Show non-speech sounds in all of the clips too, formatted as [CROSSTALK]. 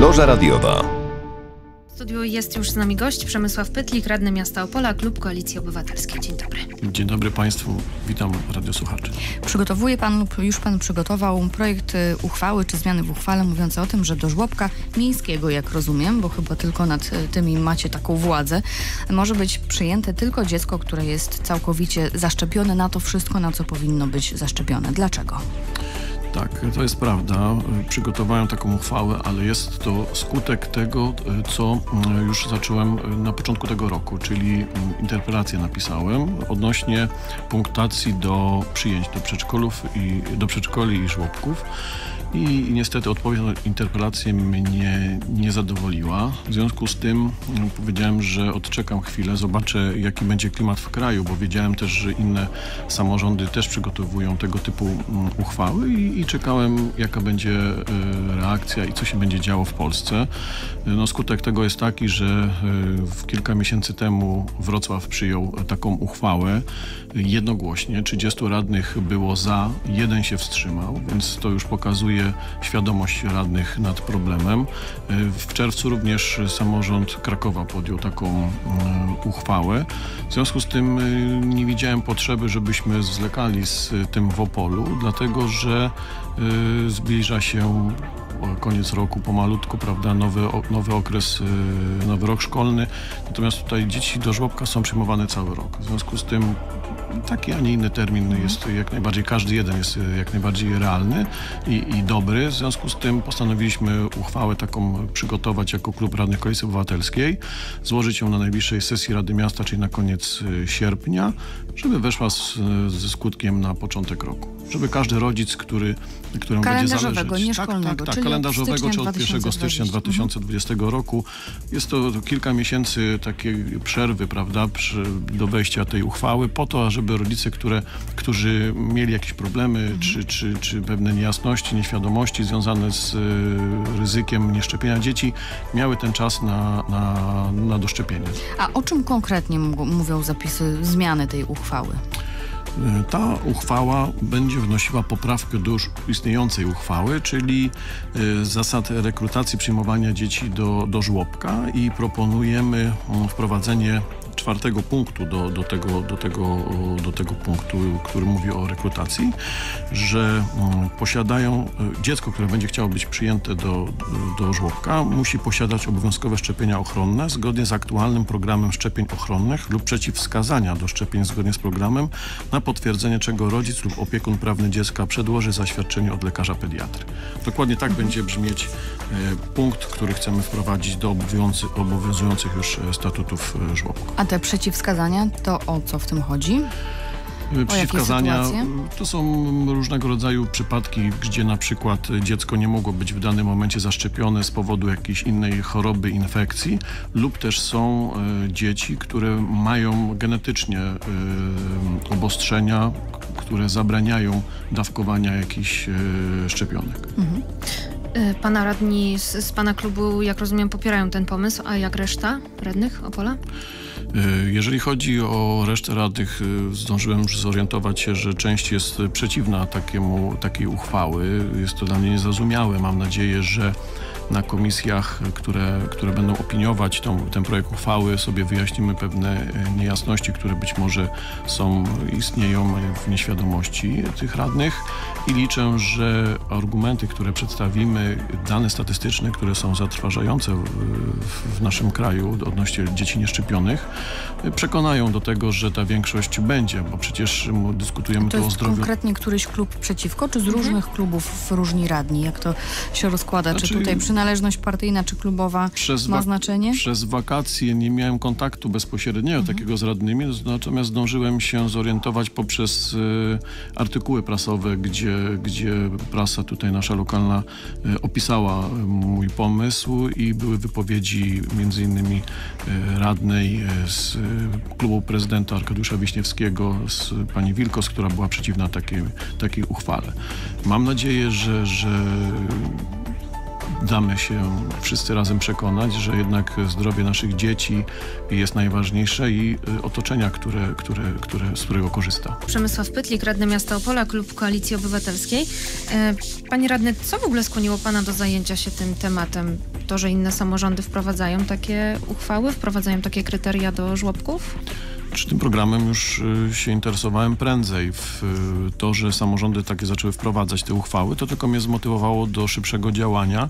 Loża Radiowa. W studiu jest już z nami gość Przemysław Pytlik, radny miasta Opola, Klub Koalicji Obywatelskiej. Dzień dobry. Dzień dobry Państwu, witam radiosłuchaczy. Przygotowuje Pan lub już Pan przygotował projekt y, uchwały czy zmiany w uchwale mówiące o tym, że do żłobka miejskiego, jak rozumiem, bo chyba tylko nad y, tymi macie taką władzę, może być przyjęte tylko dziecko, które jest całkowicie zaszczepione na to wszystko, na co powinno być zaszczepione. Dlaczego? Tak, to jest prawda. Przygotowałem taką uchwałę, ale jest to skutek tego, co już zacząłem na początku tego roku, czyli interpelację napisałem odnośnie punktacji do przyjęć do przedszkolów i do przedszkoli i żłobków. I niestety odpowiedź na interpelację mnie nie zadowoliła. W związku z tym powiedziałem, że odczekam chwilę, zobaczę jaki będzie klimat w kraju, bo wiedziałem też, że inne samorządy też przygotowują tego typu uchwały i, i czekałem jaka będzie e, reakcja i co się będzie działo w Polsce. No, skutek tego jest taki, że e, kilka miesięcy temu Wrocław przyjął taką uchwałę jednogłośnie. 30 radnych było za, jeden się wstrzymał, więc to już pokazuje świadomość radnych nad problemem. W czerwcu również samorząd Krakowa podjął taką e, uchwałę. W związku z tym e, nie widziałem potrzeby, żebyśmy zwlekali z tym w Opolu, dlatego że e, zbliża się koniec roku pomalutku, prawda, nowy, nowy okres, nowy rok szkolny. Natomiast tutaj dzieci do żłobka są przyjmowane cały rok. W związku z tym taki, a nie inny termin jest jak najbardziej, każdy jeden jest jak najbardziej realny i, i dobry. W związku z tym postanowiliśmy uchwałę taką przygotować jako Klub Radnych Koalicji Obywatelskiej, złożyć ją na najbliższej sesji Rady Miasta, czyli na koniec sierpnia, żeby weszła z, ze skutkiem na początek roku. Żeby każdy rodzic, który, któremu będzie zależeć... nie szkolnego, tak, tak, tak, kalendarzowego, czy od 1 stycznia 2020 mhm. roku. Jest to kilka miesięcy takiej przerwy, prawda, przy, do wejścia tej uchwały, po to, żeby rodzice, które, którzy mieli jakieś problemy, mhm. czy, czy, czy pewne niejasności, nieświadomości związane z y, ryzykiem nieszczepienia dzieci, miały ten czas na, na, na doszczepienie. A o czym konkretnie mówią zapisy zmiany tej uchwały? Ta uchwała będzie wnosiła poprawkę do już istniejącej uchwały, czyli y, zasad rekrutacji przyjmowania dzieci do, do żłobka i proponujemy mm, wprowadzenie czwartego punktu do, do, tego, do, tego, do tego punktu, który mówi o rekrutacji, że mm, posiadają, e, dziecko, które będzie chciało być przyjęte do, do żłobka, musi posiadać obowiązkowe szczepienia ochronne zgodnie z aktualnym programem szczepień ochronnych lub przeciwwskazania do szczepień zgodnie z programem, na potwierdzenie czego rodzic lub opiekun prawny dziecka przedłoży zaświadczenie od lekarza pediatry. Dokładnie tak mhm. będzie brzmieć e, punkt, który chcemy wprowadzić do obowiązujących już e, statutów żłobka. Te przeciwwskazania, to o co w tym chodzi? Przeciwwskazania to są różnego rodzaju przypadki, gdzie na przykład dziecko nie mogło być w danym momencie zaszczepione z powodu jakiejś innej choroby, infekcji, lub też są e, dzieci, które mają genetycznie e, obostrzenia, które zabraniają dawkowania jakichś e, szczepionek. Mhm. Pana radni z, z, Pana klubu, jak rozumiem, popierają ten pomysł, a jak reszta radnych Opola? E, jeżeli chodzi o resztę radnych, e, zdążyłem już zorientować się, że część jest przeciwna takiemu, takiej uchwały. Jest to dla mnie niezrozumiałe. Mam nadzieję, że na komisjach, które, które będą opiniować tą, ten projekt uchwały, sobie wyjaśnimy pewne e, niejasności, które być może są, istnieją w nieświadomości tych radnych i liczę, że argumenty, które przedstawimy, dane statystyczne, które są zatrważające w, w naszym kraju odnośnie dzieci nieszczepionych, przekonają do tego, że ta większość będzie, bo przecież dyskutujemy to tu o zdrowiu. konkretnie któryś klub przeciwko, czy z różnych klubów różni radni? Jak to się rozkłada? Znaczy, czy tutaj przynależność partyjna czy klubowa ma znaczenie? Przez wakacje nie miałem kontaktu bezpośredniego mhm. takiego z radnymi, natomiast zdążyłem się zorientować poprzez y, artykuły prasowe, gdzie, gdzie prasa tutaj nasza lokalna y, opisała mój pomysł i były wypowiedzi między innymi y, radnej z klubu prezydenta Arkadiusza Wiśniewskiego, z pani Wilkos, która była przeciwna takiej, takiej uchwale. Mam nadzieję, że, że damy się wszyscy razem przekonać, że jednak zdrowie naszych dzieci jest najważniejsze i y, otoczenia, które, które, które, z którego korzysta. Przemysław Pytlik, radny miasta Opola, klub Koalicji Obywatelskiej. E, panie radny, co w ogóle skłoniło pana do zajęcia się tym tematem? To, że inne samorządy wprowadzają takie uchwały, wprowadzają takie kryteria do żłobków? Czy tym programem już y, się interesowałem prędzej. Y, to, że samorządy takie zaczęły wprowadzać te uchwały, to tylko mnie zmotywowało do szybszego działania,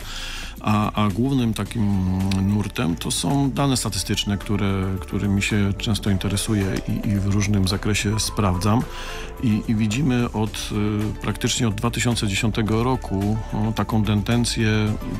a, a głównym takim nurtem to są dane statystyczne, które, którymi się często interesuję i, i w różnym zakresie sprawdzam. I, i widzimy od y, praktycznie od 2010 roku no, taką tendencję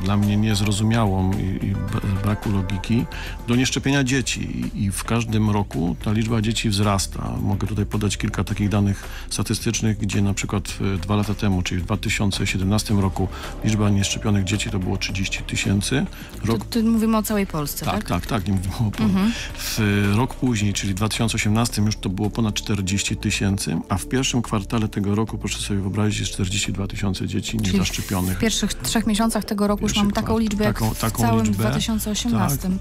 dla mnie niezrozumiałą i, i braku logiki do nieszczepienia dzieci. I, I w każdym roku ta liczba dzieci wzrasta. Mogę tutaj podać kilka takich danych statystycznych, gdzie na przykład y, dwa lata temu, czyli w 2017 roku liczba nieszczepionych dzieci to było 30 tysięcy. Rok... Tu, tu mówimy o całej Polsce, tak? Tak, tak, tak nie mówimy o mhm. W rok później, czyli w 2018 już to było ponad 40 tysięcy, a w pierwszym kwartale tego roku, proszę sobie wyobrazić, jest 42 tysiące dzieci Czyli niezaszczepionych. W pierwszych trzech miesiącach tego roku już mam taką liczbę taką, jak w taką całym liczbę, 2018. Tak,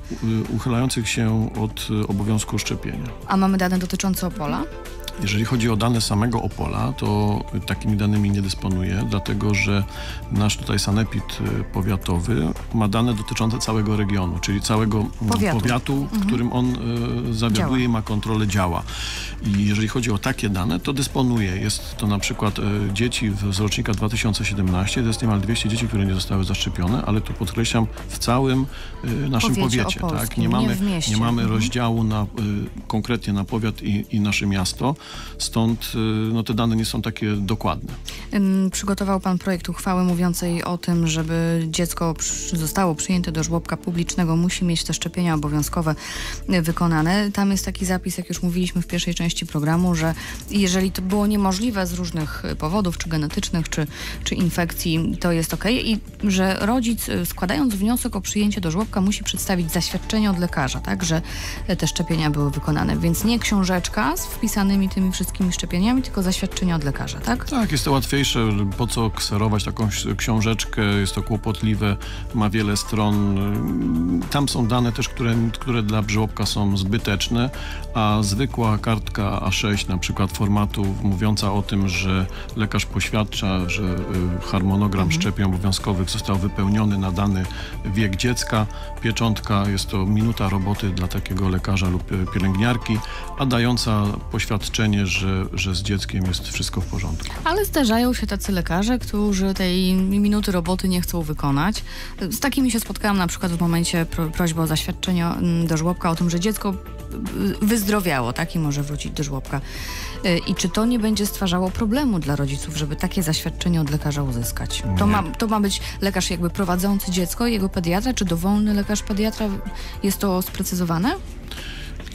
uchylających się od y, obowiązku szczepienia. A mamy dane dotyczące Opola? Jeżeli chodzi o dane samego Opola, to takimi danymi nie dysponuję, dlatego że nasz tutaj sanepid y, powiatowy ma dane dotyczące całego regionu, czyli całego powiatu, powiatu w mhm. którym on y, zawiaduje i ma kontrolę działa. I jeżeli chodzi o takie dane, to dysponuje. Jest to na przykład y, dzieci z rocznika 2017, to jest niemal 200 dzieci, które nie zostały zaszczepione, ale tu podkreślam, w całym y, naszym powiecie. powiecie tak? Nie mamy, nie, nie mamy mhm. rozdziału na, y, konkretnie na powiat i, i nasze miasto. Stąd y, no, te dane nie są takie dokładne. Przygotował Pan projekt uchwały mówiącej o tym, żeby dziecko zostało przyjęte do żłobka publicznego, musi mieć te szczepienia obowiązkowe y, wykonane. Tam jest taki zapis, jak już mówiliśmy w pierwszej części programu, że jeżeli to było niemożliwe z różnych powodów, czy genetycznych, czy, czy infekcji, to jest ok. I że rodzic y, składając wniosek o przyjęcie do żłobka musi przedstawić zaświadczenie od lekarza, tak, że te szczepienia były wykonane. Więc nie książeczka z wpisanymi tymi wszystkimi szczepieniami, tylko zaświadczenie od lekarza, tak? Tak, jest to łatwiejsze. Po co kserować taką książeczkę? Jest to kłopotliwe, ma wiele stron. Tam są dane też, które, które dla żłobka są zbyteczne, a zwykła kartka A6 na przykład formatu mówiąca o tym, że lekarz poświadcza, że y, harmonogram mhm. szczepień obowiązkowych został wypełniony na dany wiek dziecka, pieczątka jest to minuta roboty dla takiego lekarza lub y, pielęgniarki, a dająca poświadczenie, że, że z dzieckiem jest wszystko w porządku. Ale zdarzają się tacy lekarze, którzy tej minuty roboty nie chcą wykonać. Z takimi się spotkałam na przykład w momencie pro, prośby o zaświadczenie mm, do żłobka o tym, że dziecko y, wyzdrowiało, tak, i może wrócić do żłobka. Y, I czy to nie będzie stwarzało problemu dla rodziców, żeby takie zaświadczenie od lekarza uzyskać? To ma, to ma być lekarz jakby prowadzący dziecko, jego pediatra, czy dowolny lekarz pediatra? Jest to sprecyzowane?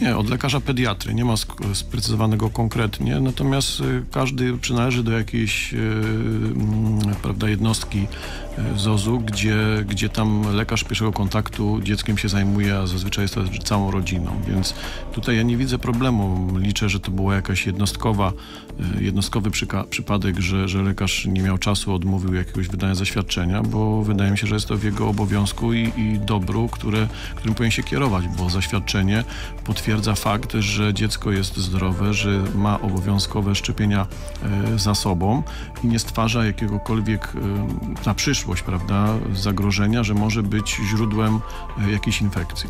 Nie, od lekarza pediatry. Nie ma sprecyzowanego konkretnie, natomiast y, każdy przynależy do jakiejś yy, prawda, jednostki y, ZOZ-u, gdzie, gdzie tam lekarz pierwszego kontaktu dzieckiem się zajmuje, a zazwyczaj jest to całą rodziną. Więc tutaj ja nie widzę problemu. Liczę, że to była jakaś jednostkowa, y, jednostkowy przypadek, że, że lekarz nie miał czasu, odmówił jakiegoś wydania zaświadczenia, bo wydaje mi się, że jest to w jego obowiązku i, i dobru, które, którym powinien się kierować, bo zaświadczenie potwierdza fakt, że dziecko jest zdrowe, że ma obowiązkowe szczepienia e, za sobą i nie stwarza jakiegokolwiek e, na przyszłość, prawda, zagrożenia, że może być źródłem e, jakiejś infekcji.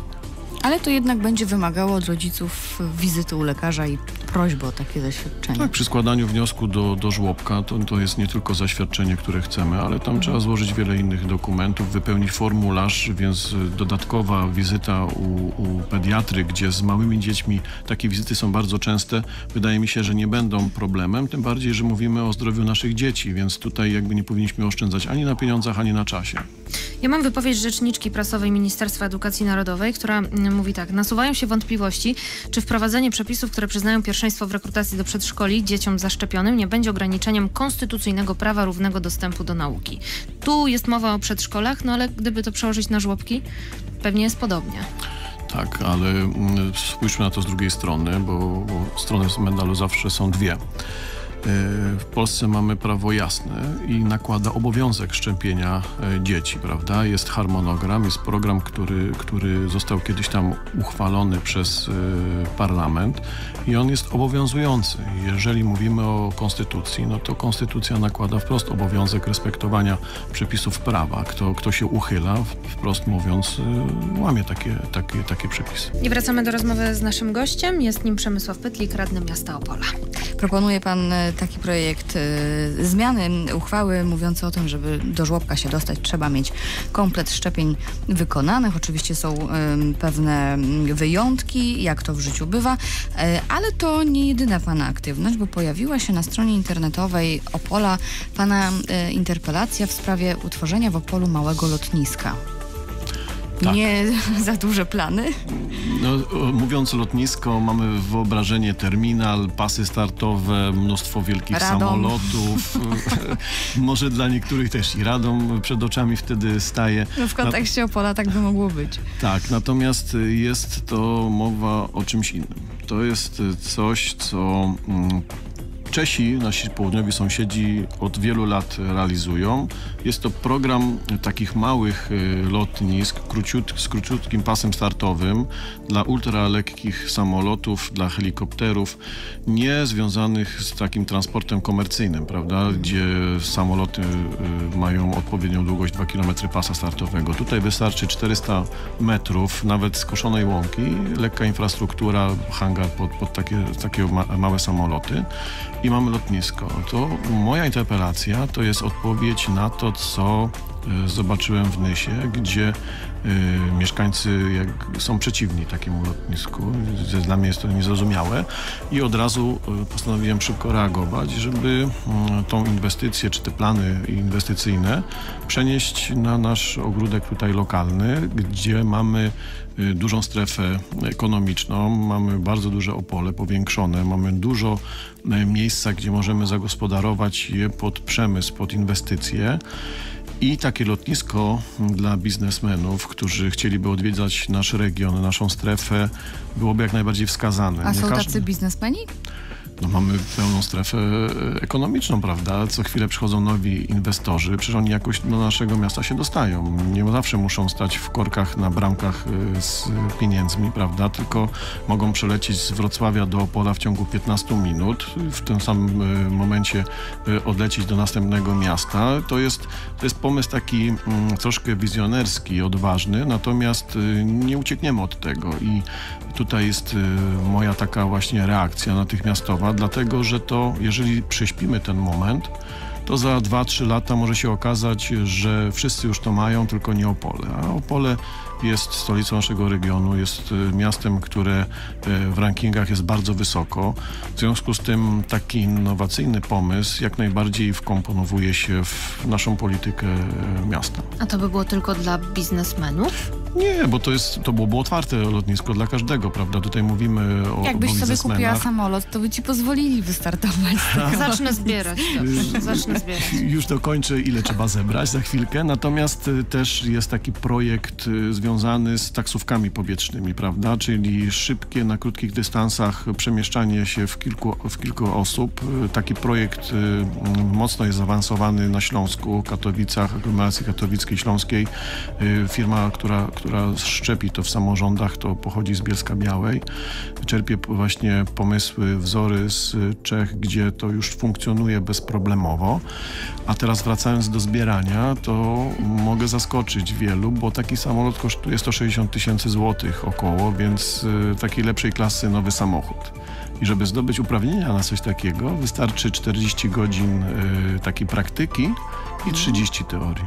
Ale to jednak będzie wymagało od rodziców wizyty u lekarza i prośby o takie zaświadczenie. Tak, przy składaniu wniosku do, do żłobka to, to jest nie tylko zaświadczenie, które chcemy, ale tam mhm. trzeba złożyć wiele innych dokumentów, wypełnić formularz, więc dodatkowa wizyta u, u pediatry, gdzie z małymi dziećmi takie wizyty są bardzo częste, wydaje mi się, że nie będą problemem, tym bardziej, że mówimy o zdrowiu naszych dzieci, więc tutaj jakby nie powinniśmy oszczędzać ani na pieniądzach, ani na czasie. Ja mam wypowiedź rzeczniczki prasowej Ministerstwa Edukacji Narodowej, która mm, mówi tak. Nasuwają się wątpliwości, czy wprowadzenie przepisów, które przyznają pierwszeństwo w rekrutacji do przedszkoli dzieciom zaszczepionym nie będzie ograniczeniem konstytucyjnego prawa równego dostępu do nauki. Tu jest mowa o przedszkolach, no ale gdyby to przełożyć na żłobki, pewnie jest podobnie. Tak, ale mm, spójrzmy na to z drugiej strony, bo, bo strony medalu zawsze są dwie. W Polsce mamy prawo jasne i nakłada obowiązek szczepienia e, dzieci, prawda? Jest harmonogram, jest program, który, który został kiedyś tam uchwalony przez e, parlament i on jest obowiązujący. Jeżeli mówimy o konstytucji, no to konstytucja nakłada wprost obowiązek respektowania przepisów prawa. Kto, kto się uchyla, wprost mówiąc, e, łamie takie, takie, takie przepisy. I wracamy do rozmowy z naszym gościem. Jest nim Przemysław Pytlik, radny miasta Opola. Proponuje pan taki projekt y, zmiany uchwały mówiące o tym, żeby do żłobka się dostać, trzeba mieć komplet szczepień wykonanych. Oczywiście są pewne wyjątki, jak to w życiu bywa, y, ale to nie jedyna pana aktywność, bo pojawiła się na stronie internetowej Opola pana y, interpelacja w sprawie utworzenia w Opolu małego lotniska. Tak. Nie [LAUGHS] za duże plany? No, mówiąc lotnisko, mamy wyobrażenie terminal, pasy startowe, mnóstwo wielkich Radom. samolotów. [LAUGHS] Może dla niektórych też i Radom przed oczami wtedy staje. No w kontekście Opola tak by mogło być. Tak, natomiast jest to mowa o czymś innym. To jest coś, co mm, Czesi, nasi południowi sąsiedzi od wielu lat realizują. Jest to program takich małych y, lotnisk króciut, z króciutkim pasem startowym dla ultralekkich samolotów, dla helikopterów, nie związanych z takim transportem komercyjnym, prawda, gdzie samoloty y, mają odpowiednią długość 2 km pasa startowego. Tutaj wystarczy 400 metrów, nawet skoszonej łąki, lekka infrastruktura, hangar pod, pod takie, takie małe samoloty i mamy lotnisko. To moja interpelacja to jest odpowiedź na to, co zobaczyłem w Nysie, gdzie y, mieszkańcy są przeciwni takiemu lotnisku. Dla mnie jest to niezrozumiałe i od razu y, postanowiłem szybko reagować, żeby y, tą inwestycję, czy te plany inwestycyjne przenieść na nasz ogródek tutaj lokalny, gdzie mamy dużą strefę ekonomiczną, mamy bardzo duże opole powiększone, mamy dużo miejsca, gdzie możemy zagospodarować je pod przemysł, pod inwestycje. I takie lotnisko dla biznesmenów, którzy chcieliby odwiedzać nasz region, naszą strefę, byłoby jak najbardziej wskazane. A Nie są każdy... tacy biznesmeni? No mamy pełną strefę e, ekonomiczną, prawda? Co chwilę przychodzą nowi inwestorzy, przecież oni jakoś do naszego miasta się dostają. Nie zawsze muszą stać w korkach na bramkach e, z pieniędzmi, prawda? Tylko mogą przelecieć z Wrocławia do Opola w ciągu 15 minut, w tym samym e, momencie odlecieć do następnego miasta. To jest, to jest pomysł taki mm, troszkę wizjonerski, odważny, natomiast nie uciekniemy od tego i tutaj jest moja taka właśnie reakcja natychmiastowa dlatego że to, jeżeli prześpimy ten moment, to za 2-3 lata może się okazać, że wszyscy już to mają, tylko nie Opole. A Opole jest stolicą naszego regionu, jest y, miastem, które y, w rankingach jest bardzo wysoko. W związku z tym taki innowacyjny pomysł jak najbardziej wkomponowuje się w naszą politykę y, miasta. A to by było tylko dla biznesmenów? Nie, bo to jest, to byłoby otwarte lotnisko dla każdego, prawda? Tutaj mówimy o Jakbyś o sobie kupiła samolot, to by ci pozwolili wystartować. [LAUGHS] Zacznę zbierać, dobrze, zacznę zbierać. Już dokończę, ile trzeba zebrać za chwilkę. Natomiast też jest taki projekt związany związany z taksówkami powietrznymi, prawda? Czyli szybkie, na krótkich dystansach przemieszczanie się w kilku, w kilku osób. Taki projekt y, mocno jest zaawansowany na Śląsku, Katowicach, aglomeracji katowickiej, śląskiej. Y, firma, która, która szczepi to w samorządach, to pochodzi z Bielska Białej. Czerpie właśnie pomysły, wzory z Czech, gdzie to już funkcjonuje bezproblemowo. A teraz wracając do zbierania, to mogę zaskoczyć wielu, bo taki samolot kosztuje kosztuje 160 tysięcy złotych około, więc y, takiej lepszej klasy nowy samochód. I żeby zdobyć uprawnienia na coś takiego, wystarczy 40 godzin y, takiej praktyki i 30 teorii.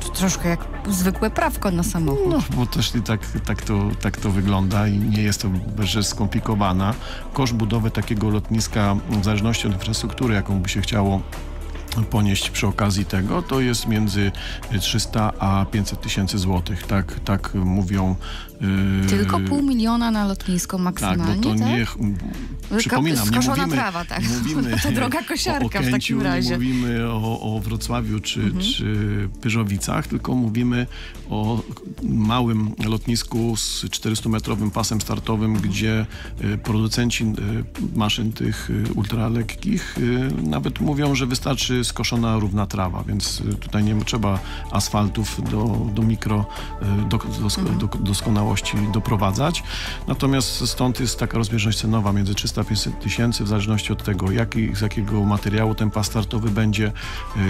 To troszkę jak zwykłe prawko na samochód. No, bo też i tak, tak, to, tak to wygląda i nie jest to rzecz skomplikowana. Koszt budowy takiego lotniska, w zależności od infrastruktury, jaką by się chciało ponieść przy okazji tego, to jest między 300 a 500 tysięcy złotych. Tak, tak mówią Tylko pół miliona na lotnisko Tak, maksymalnie, bo to tak? Przypominam, nie skoszona mówimy, trawa, tak. mówimy [LAUGHS] To droga kosiarka o w takim Okęciu, razie. Mhm. Nie mówimy o, o Wrocławiu czy, czy Pyrzowicach, tylko mówimy o małym lotnisku z 400-metrowym pasem startowym, gdzie y, producenci y, maszyn tych y, ultralekkich nawet mówią, że wystarczy skoszona równa trawa, więc tutaj nie trzeba asfaltów do, do mikro do, do, do, doskonałości doprowadzać. Natomiast stąd jest taka rozbieżność cenowa między 300 a 500 tysięcy, w zależności od tego, jaki, z jakiego materiału ten pas startowy będzie,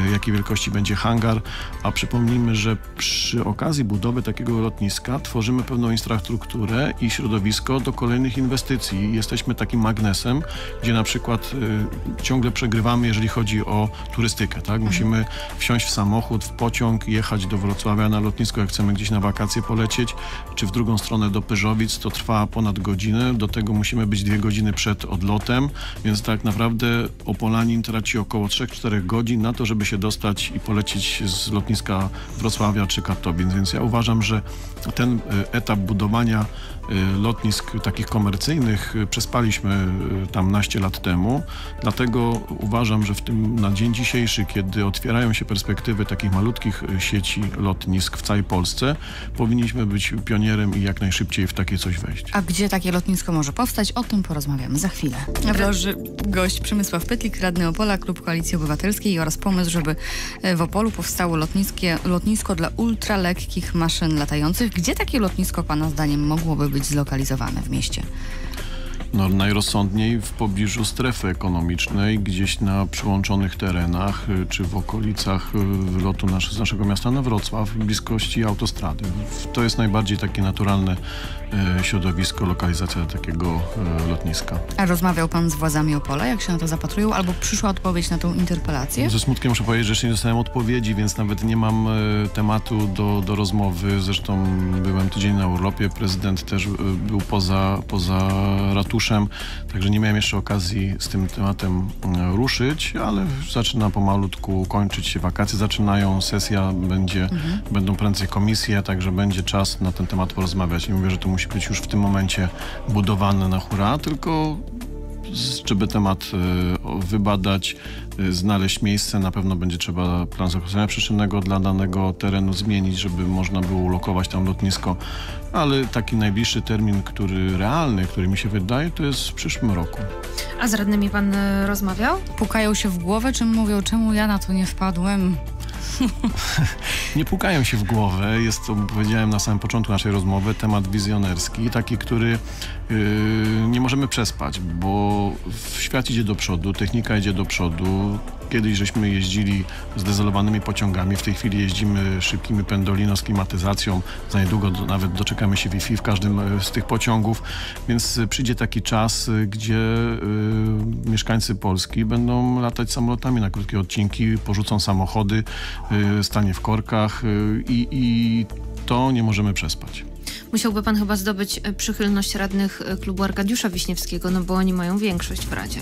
y, jakiej wielkości będzie hangar. A przypomnijmy, że przy okazji budowy takiego lotniska tworzymy pewną infrastrukturę i środowisko do kolejnych inwestycji. Jesteśmy takim magnesem, gdzie na przykład y, ciągle przegrywamy, jeżeli chodzi o turystykę. Tak? Musimy wsiąść w samochód, w pociąg, jechać do Wrocławia na lotnisko, jak chcemy gdzieś na wakacje polecieć, czy w drugą stronę do Pyżowic, to trwa ponad godzinę. Do tego musimy być dwie godziny przed odlotem, więc tak naprawdę Opolanin traci około 3-4 godzin na to, żeby się dostać i polecieć z lotniska Wrocławia czy Katowic. Więc ja uważam, że ten y, etap budowania lotnisk takich komercyjnych y, przespaliśmy y, tam naście lat temu. Dlatego uważam, że w tym na dzień dzisiejszy, kiedy otwierają się perspektywy takich malutkich y, sieci lotnisk w całej Polsce, powinniśmy być pionierem i jak najszybciej w takie coś wejść. A gdzie takie lotnisko może powstać? O tym porozmawiamy za chwilę. W loży gość Przemysław Pytlik, radny Opola, Klub Koalicji Obywatelskiej oraz pomysł, żeby e, w Opolu powstało lotniskie, lotnisko dla ultralekkich maszyn latających. Gdzie takie lotnisko Pana zdaniem mogłoby być zlokalizowane w mieście? No, najrozsądniej w pobliżu strefy ekonomicznej, gdzieś na przyłączonych terenach, y, czy w okolicach y, lotu nasz, z naszego miasta na Wrocław, w bliskości autostrady. To jest najbardziej takie naturalne y, środowisko, lokalizacja takiego y, lotniska. A rozmawiał Pan z władzami Opola, jak się na to zapatrują? Albo przyszła odpowiedź na tą interpelację? Ze smutkiem muszę powiedzieć, że jeszcze nie dostałem odpowiedzi, więc nawet nie mam e, tematu do, do rozmowy. Zresztą byłem tydzień na urlopie, prezydent też e, był poza, poza ratuszem, także nie miałem jeszcze okazji z tym tematem e, ruszyć, ale zaczyna pomalutku kończyć się wakacje, zaczynają, sesja będzie, będą prędzej komisje, także będzie czas na ten temat porozmawiać. Nie mówię, że to musi być już w tym momencie budowane na hura, tylko żeby temat y, wybadać, y, znaleźć miejsce. Na pewno będzie trzeba plan zagospodarowania przestrzennego dla danego terenu zmienić, żeby można było ulokować tam lotnisko. Ale taki najbliższy termin, który realny, który mi się wydaje, to jest w przyszłym roku. A z radnymi pan e, rozmawiał? Pukają się w głowę, czym mówią, czemu ja na to nie wpadłem? [LAUGHS] Nie pukają się w głowę. Jest to, powiedziałem na samym początku naszej rozmowy, temat wizjonerski, taki, który yy, nie możemy przespać, bo świat idzie do przodu, technika idzie do przodu. Kiedyś żeśmy jeździli zdezolowanymi pociągami, w tej chwili jeździmy szybkimi pendolino z klimatyzacją. Za niedługo do, nawet doczekamy się Wi-Fi w każdym e, z tych pociągów, więc e, przyjdzie taki czas, e, gdzie e, mieszkańcy Polski będą latać samolotami na krótkie odcinki, porzucą samochody, e, stanie w korkach i, to nie możemy przespać. Musiałby pan chyba zdobyć przychylność radnych klubu Arkadiusza Wiśniewskiego, no bo oni mają większość w Radzie.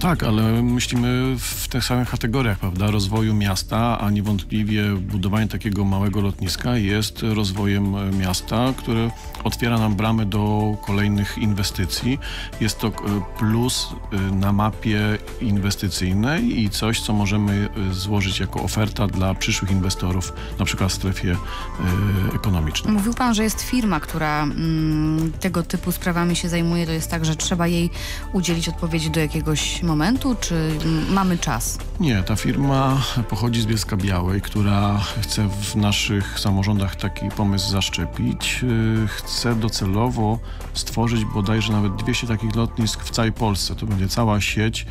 Tak, ale myślimy w tych samych kategoriach, prawda? Rozwoju miasta, a niewątpliwie budowanie takiego małego lotniska jest rozwojem miasta, które otwiera nam bramy do kolejnych inwestycji. Jest to e, plus e, na mapie inwestycyjnej i coś, co możemy e, złożyć jako oferta dla przyszłych inwestorów, na przykład w strefie ekonomicznej. Mówił pan, że jest firma, która mm, tego typu sprawami się zajmuje. To jest tak, że trzeba jej udzielić odpowiedzi do jakiegoś momentu, czy mamy czas? Nie, ta firma pochodzi z Bielska Białej, która chce w naszych samorządach taki pomysł zaszczepić. Yy, Chce docelowo stworzyć bodajże nawet 200 takich lotnisk w całej Polsce. To będzie cała sieć,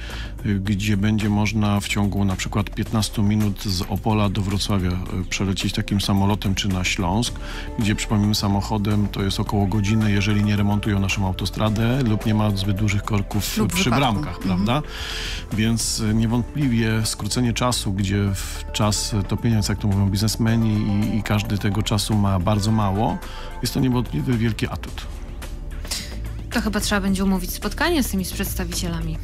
gdzie będzie można w ciągu na przykład 15 minut z Opola do Wrocławia yy, przelecieć takim samolotem czy na Śląsk, gdzie przypomnijmy samochodem to jest około godziny, jeżeli nie remontują naszą autostradę lub nie ma zbyt dużych korków Lub przy wypadku. bramkach, prawda? Więc y, niewątpliwie skrócenie czasu, gdzie w czas topienia, jak to mówią biznesmeni i, i każdy tego czasu ma bardzo mało, jest to niewątpliwy wielki atut. To chyba trzeba będzie umówić spotkanie z tymi z przedstawicielami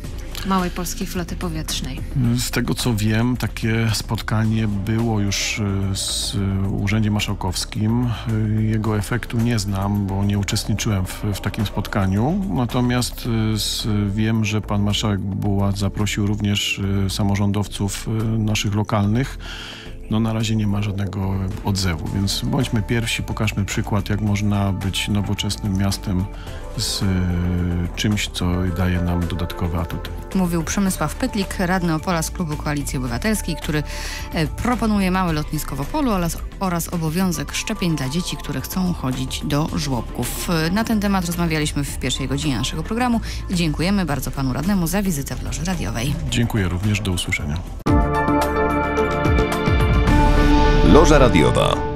małej polskiej floty powietrznej. Z tego co wiem, takie spotkanie było już y, z Urzędem Marszałkowskim. Y, Jego efektu nie znam, bo nie uczestniczyłem w, w takim spotkaniu. Natomiast y, z, wiem, że pan marszałek Bułat zaprosił również samorządowców naszych lokalnych. No na razie nie ma żadnego odzewu, więc bądźmy pierwsi, pokażmy przykład, jak można być nowoczesnym miastem z y, czymś, co daje nam dodatkowe atuty. Mówił Przemysław Pytlik, radny Opola z Klubu Koalicji Obywatelskiej, który e, proponuje małe lotnisko w Opolu oraz, oraz obowiązek szczepień dla dzieci, które chcą chodzić do żłobków. E, Na ten temat rozmawialiśmy w pierwszej godzinie naszego programu. Dziękujemy bardzo panu radnemu za wizytę w Loży Radiowej. Dziękuję również, do usłyszenia. Loża radiowa.